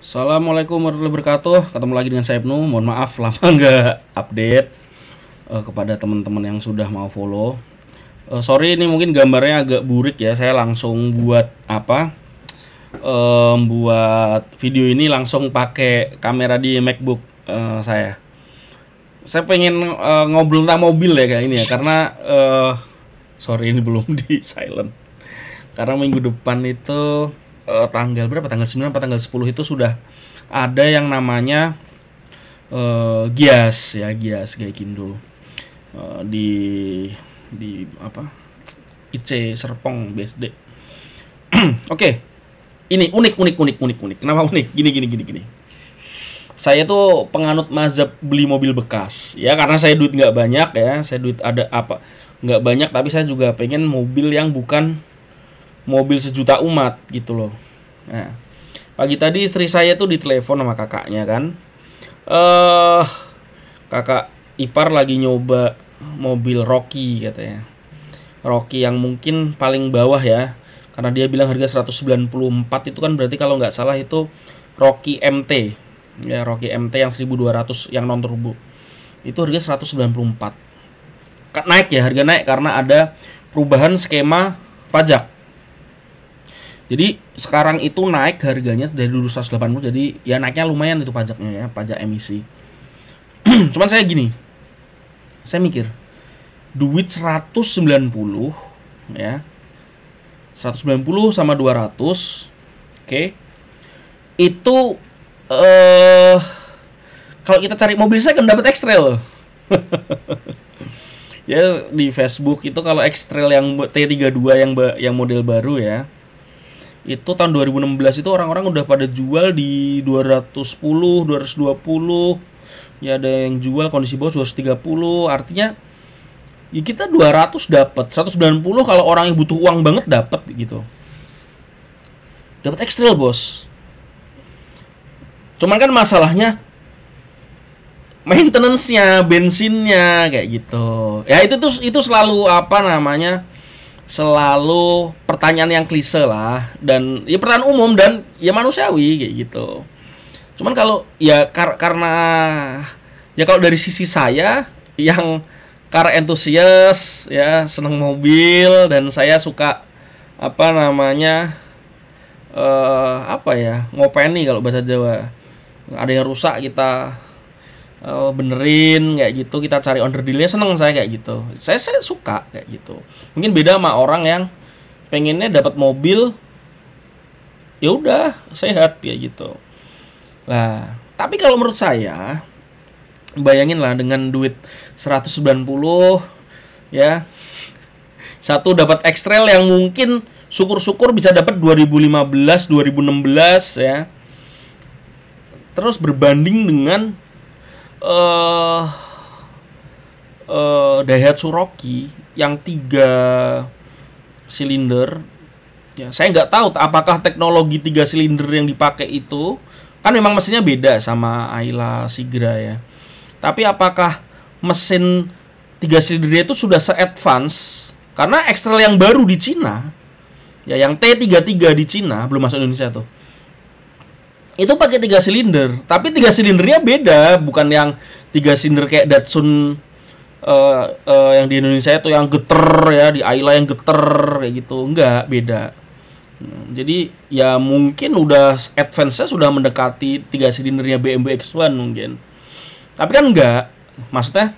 Assalamualaikum warahmatullahi wabarakatuh. Ketemu lagi dengan saya Ibnu. Mohon maaf lama nggak update eh, kepada teman-teman yang sudah mau follow. Eh, sorry ini mungkin gambarnya agak burik ya. Saya langsung buat apa? eh, buat video ini langsung pakai kamera di MacBook eh, saya. Saya pengen eh, ngobrol tentang mobil ya kayak ini ya karena eh, sorry ini belum di silent. Karena minggu depan itu eh, tanggal berapa? Tanggal 9 atau tanggal 10 itu sudah ada yang namanya eh, Gias ya, Gias Gaikindo. Eh, di di apa? IC Serpong BSD. Oke. Ini unik unik unik unik unik. Kenapa unik? Gini gini gini gini. Saya tuh penganut mazhab beli mobil bekas ya karena saya duit nggak banyak ya. Saya duit ada apa? nggak banyak tapi saya juga pengen mobil yang bukan mobil sejuta umat gitu loh. Nah, pagi tadi istri saya tuh ditelepon sama kakaknya kan. Eh, kakak ipar lagi nyoba mobil Rocky katanya. Rocky yang mungkin paling bawah ya. Karena dia bilang harga 194 itu kan berarti kalau nggak salah itu Rocky MT. Ya, Rocky MT yang 1200 yang non turbo. Itu harga 194. Ka- Naik ya, harga naik karena ada perubahan skema pajak. Jadi sekarang itu naik harganya dari dulu 180 jadi ya naiknya lumayan itu pajaknya ya, pajak emisi. Cuman saya gini. Saya mikir duit 190 ya. 190 sama 200 oke. Itu eh kalau kita cari mobil saya kan dapat X-Trail. ya di Facebook itu kalau X-Trail yang T32 yang yang model baru ya itu tahun 2016 itu orang-orang udah pada jual di 210, 220 ya ada yang jual kondisi bawah 230 artinya ya kita 200 dapat 190 kalau orang yang butuh uang banget dapat gitu. Dapat ekstril bos. Cuman kan masalahnya maintenance-nya bensinnya kayak gitu. Ya itu tuh itu selalu apa namanya selalu pertanyaan yang klise lah dan ya pertanyaan umum dan ya manusiawi kayak gitu. Cuman kalau ya kar- karena ya kalau dari sisi saya yang car enthusiast ya seneng mobil dan saya suka apa namanya eh apa ya ngopeni kalau bahasa Jawa ada yang rusak kita eh, benerin kayak gitu. Kita cari under dealnya seneng saya kayak gitu. Saya saya suka kayak gitu. Mungkin beda sama orang yang pengennya dapat mobil ya udah sehat kayak gitu. Lah tapi kalau menurut saya bayangin lah dengan duit 190 ya satu dapat ekstrel yang mungkin syukur-syukur bisa dapat 2015 2016 ya. Terus berbanding dengan eh eh Daihatsu Rocky yang tiga silinder. Ya saya nggak tahu apakah teknologi tiga silinder yang dipakai itu kan memang mesinnya beda sama Ayla Sigra ya. Tapi apakah mesin tiga silinder itu sudah se-advance? Karena Excel yang baru di Cina ya yang T33 di Cina belum masuk Indonesia tuh itu pakai tiga silinder. Tapi tiga silindernya beda. Bukan yang tiga silinder kayak Datsun eh, eh, yang di Indonesia itu yang geter ya di Ayla yang geter kayak gitu. Enggak beda. Hmm, jadi ya mungkin udah advance-nya sudah mendekati tiga silindernya BMW X1 mungkin. Tapi kan enggak. Maksudnya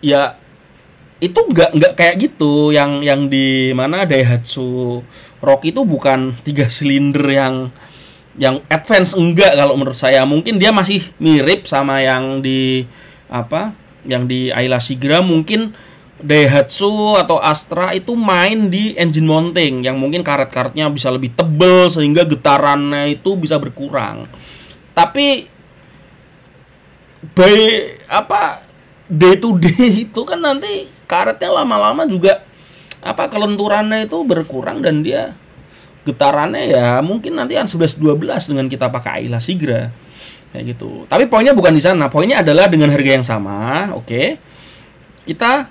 ya itu enggak enggak kayak gitu. Yang yang di mana Daihatsu Rocky itu bukan tiga silinder yang yang advance enggak kalau menurut saya. Mungkin dia masih mirip sama yang di apa yang di Ayla Sigra mungkin Daihatsu atau Astra itu main di engine mounting yang mungkin karet-karetnya bisa lebih tebel sehingga getarannya itu bisa berkurang. Tapi by apa day to day itu kan nanti karetnya lama-lama juga apa kelenturannya itu berkurang dan dia getarannya ya mungkin nanti kan 11 12 dengan kita pakai Ayla Sigra kayak gitu. Tapi poinnya bukan di sana. Poinnya adalah dengan harga yang sama, oke. Kita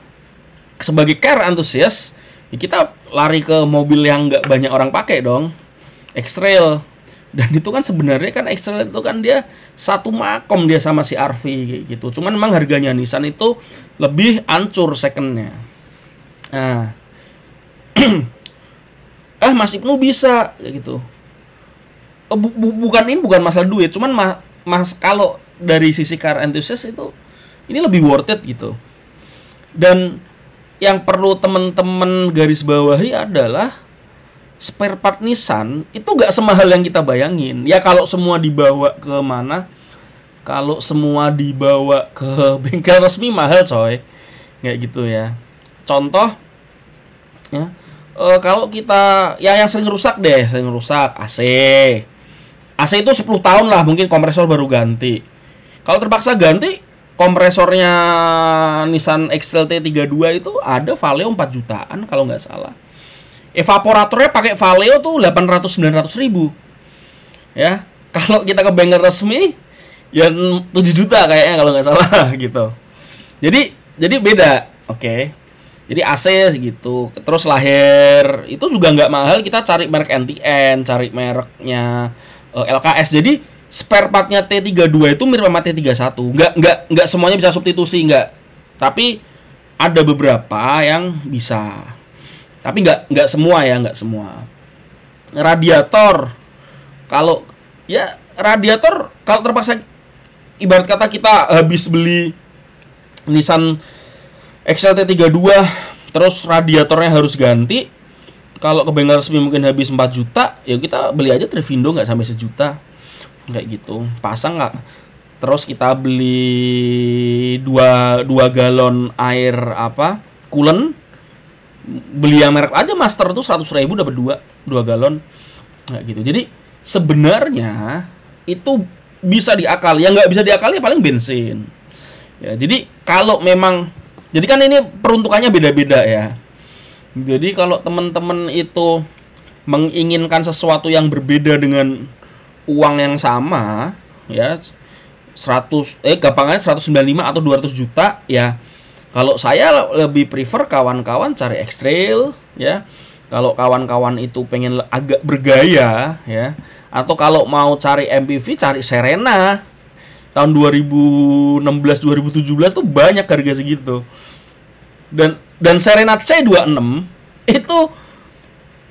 sebagai car antusias ya kita lari ke mobil yang nggak banyak orang pakai dong. X-Trail dan itu kan sebenarnya kan Excel itu kan dia satu makom dia sama si RV gitu cuman memang harganya Nissan itu lebih ancur secondnya nah ah Mas Ibnu bisa gitu bu, bukan ini bukan masalah duit cuman ma, mas kalau dari sisi car enthusiast itu ini lebih worth it gitu dan yang perlu teman-teman garis bawahi adalah spare part Nissan itu gak semahal yang kita bayangin. Ya kalau semua dibawa ke mana? Kalau semua dibawa ke bengkel resmi mahal coy. Kayak gitu ya. Contoh ya. E, kalau kita ya yang sering rusak deh, sering rusak AC. AC itu 10 tahun lah mungkin kompresor baru ganti. Kalau terpaksa ganti kompresornya Nissan XLT 32 itu ada value 4 jutaan kalau nggak salah evaporatornya pakai Valeo tuh 800 900 ribu ya kalau kita ke bengkel resmi ya 7 juta kayaknya kalau nggak salah gitu jadi jadi beda oke okay. Jadi AC segitu terus lahir itu juga nggak mahal kita cari merek NTN cari mereknya uh, eh, LKS jadi spare partnya T32 itu mirip sama T31 nggak nggak nggak semuanya bisa substitusi nggak. Tapi ada beberapa yang bisa. Tapi nggak nggak semua ya nggak semua. Radiator kalau ya radiator kalau terpaksa ibarat kata kita habis beli Nissan XLT 32 terus radiatornya harus ganti. Kalau ke bengkel resmi mungkin habis 4 juta ya kita beli aja Trivindo nggak sampai sejuta. Kayak gitu. Pasang nggak? Terus kita beli dua dua galon air apa? Coolant. Beli yang merek aja master tuh seratus ribu dapat dua dua galon. Nggak gitu. Jadi sebenarnya itu bisa diakali. Yang nggak bisa diakali ya paling bensin. Ya jadi kalau memang jadi kan ini peruntukannya beda-beda ya jadi kalau teman-teman itu menginginkan sesuatu yang berbeda dengan uang yang sama ya 100 eh gampangnya 195 atau 200 juta ya kalau saya lebih prefer kawan-kawan cari X-Trail ya. Kalau kawan-kawan itu pengen agak bergaya ya atau kalau mau cari MPV cari Serena. Tahun 2016 2017 tuh banyak harga segitu. Dan dan Serena C26 itu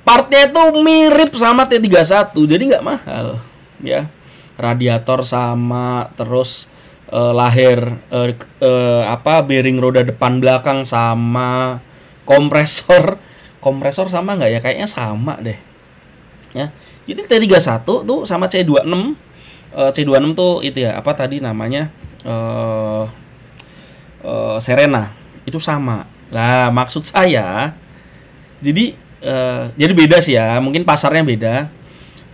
partnya itu mirip sama T31 jadi nggak mahal ya. Radiator sama terus uh, lahir uh, uh, apa bearing roda depan belakang sama kompresor. Kompresor sama nggak ya? Kayaknya sama deh ya. Jadi T31 tuh sama C26 uh, C26 tuh itu ya apa tadi namanya uh, uh, Serena. Itu sama. Lah maksud saya jadi uh, jadi beda sih ya. Mungkin pasarnya beda.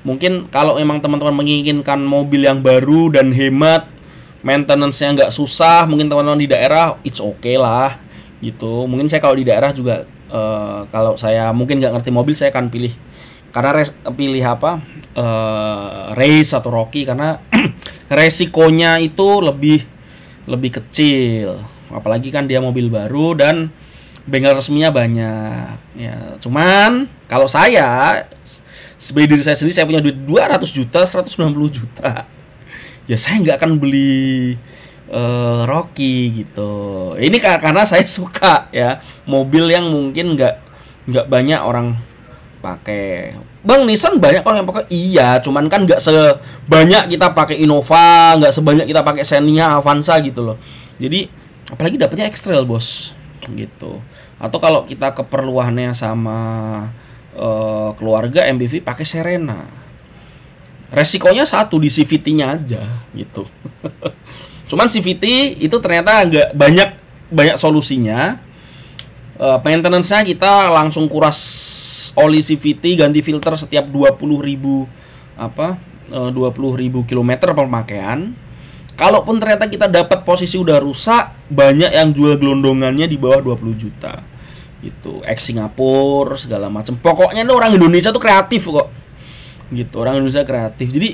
Mungkin kalau memang teman-teman menginginkan mobil yang baru dan hemat maintenance-nya nggak susah mungkin teman-teman di daerah it's okay lah gitu. Mungkin saya kalau di daerah juga uh, kalau saya mungkin nggak ngerti mobil saya akan pilih karena res, pilih apa uh, race atau Rocky karena resikonya itu lebih lebih kecil. Apalagi kan dia mobil baru dan bengkel resminya banyak ya. Cuman kalau saya sebagai diri saya sendiri saya punya duit 200 juta 190 juta. Ya saya nggak akan beli uh, Rocky gitu. Ini karena saya suka ya mobil yang mungkin nggak nggak banyak orang pakai. Bang Nissan banyak orang yang pakai. Iya, cuman kan nggak sebanyak kita pakai Innova, nggak sebanyak kita pakai Xenia, Avanza gitu loh. Jadi apalagi dapetnya X-Trail bos, gitu. Atau kalau kita keperluannya sama uh, keluarga MPV pakai Serena resikonya satu di CVT-nya aja gitu. Cuman CVT itu ternyata nggak banyak banyak solusinya. Uh, maintenance-nya kita langsung kuras oli CVT, ganti filter setiap 20.000 apa? Uh, 20.000 km pemakaian. Kalaupun ternyata kita dapat posisi udah rusak, banyak yang jual gelondongannya di bawah 20 juta. Gitu, ex Singapura segala macam. Pokoknya ini orang Indonesia tuh kreatif kok gitu orang Indonesia kreatif jadi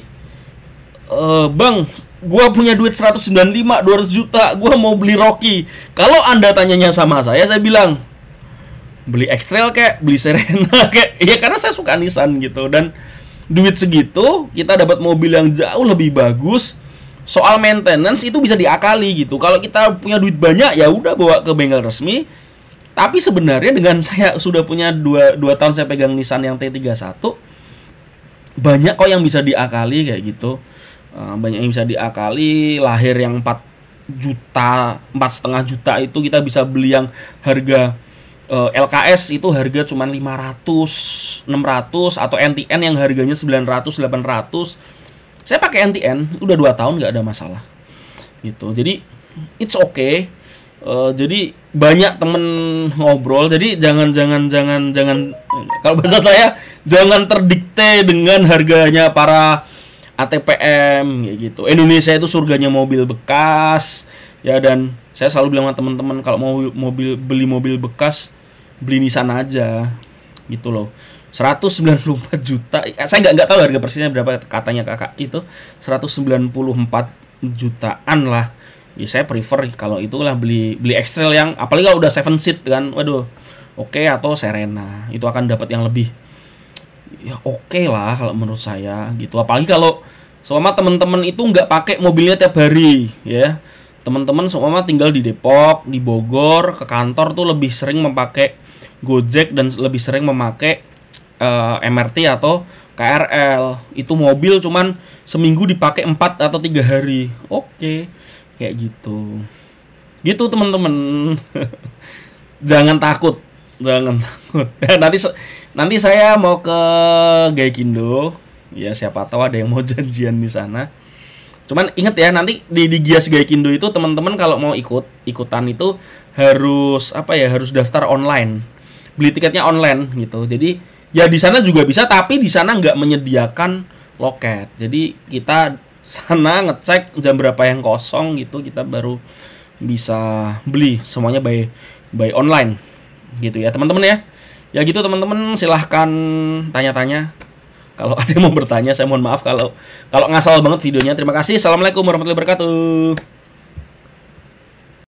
uh, bang gua punya duit 195 200 juta gua mau beli Rocky kalau anda tanyanya sama saya saya bilang beli X-Trail kayak beli Serena kayak ya karena saya suka Nissan gitu. Dan duit segitu kita dapat mobil yang jauh lebih bagus. Soal maintenance itu bisa diakali gitu. Kalau kita punya duit banyak ya udah bawa ke bengkel resmi. Tapi sebenarnya dengan saya sudah punya dua, dua tahun saya pegang Nissan yang T31 banyak kok yang bisa diakali kayak gitu. Uh, banyak yang bisa diakali lahir yang 4 juta empat setengah juta itu kita bisa beli yang harga eh, LKS itu harga cuma 500 600 atau NTN yang harganya 900 800 saya pakai NTN udah dua tahun nggak ada masalah. Gitu. Jadi it's okay. Uh, jadi banyak temen ngobrol. Jadi jangan jangan jangan jangan kalau bahasa saya jangan terdikte dengan harganya para ATPM gitu. Indonesia itu surganya mobil bekas ya dan saya selalu bilang sama teman-teman kalau mau mobil beli mobil bekas beli Nissan aja gitu loh. 194 juta. Saya nggak nggak tahu harga persisnya berapa katanya kakak itu 194 jutaan lah. Ya saya prefer kalau itulah beli beli Excel yang apalagi kalau udah seven seat kan. Waduh. Oke okay, atau Serena itu akan dapat yang lebih ya oke okay lah kalau menurut saya gitu apalagi kalau selama teman-teman itu nggak pakai mobilnya tiap hari ya teman-teman selama tinggal di Depok di Bogor ke kantor tuh lebih sering memakai Gojek dan lebih sering memakai uh, eh, MRT atau KRL itu mobil cuman seminggu dipakai 4 atau tiga hari. Oke okay. kayak gitu. Gitu teman-teman. Jangan takut. Jangan takut. Nanti nanti saya mau ke Gaikindo. Ya siapa tahu ada yang mau janjian di sana. Cuman inget ya nanti di di Gias Gaikindo itu teman-teman kalau mau ikut ikutan itu harus apa ya harus daftar online beli tiketnya online gitu. Jadi ya di sana juga bisa tapi di sana nggak menyediakan loket. Jadi kita sana ngecek jam berapa yang kosong gitu kita baru bisa beli semuanya by by online gitu ya. Teman-teman ya. Ya gitu teman-teman silahkan tanya-tanya. Kalau ada yang mau bertanya saya mohon maaf kalau kalau ngasal banget videonya. Terima kasih. Assalamualaikum warahmatullahi wabarakatuh